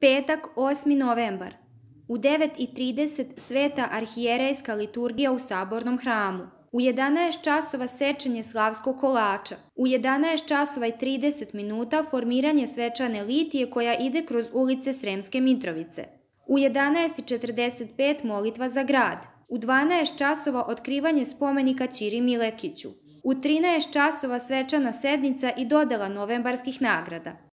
Petak, 8. novembar. U 9.30 sveta arhijerejska liturgija u sabornom hramu. U 11 časova sečenje slavskog kolača. U 11 časova i 30 minuta formiranje svečane litije koja ide kroz ulice Sremske Mitrovice. U 11.45 molitva za grad. U 12 časova otkrivanje spomenika Ćiri Milekiću. U 13 časova svečana sednica i dodela novembarskih nagrada.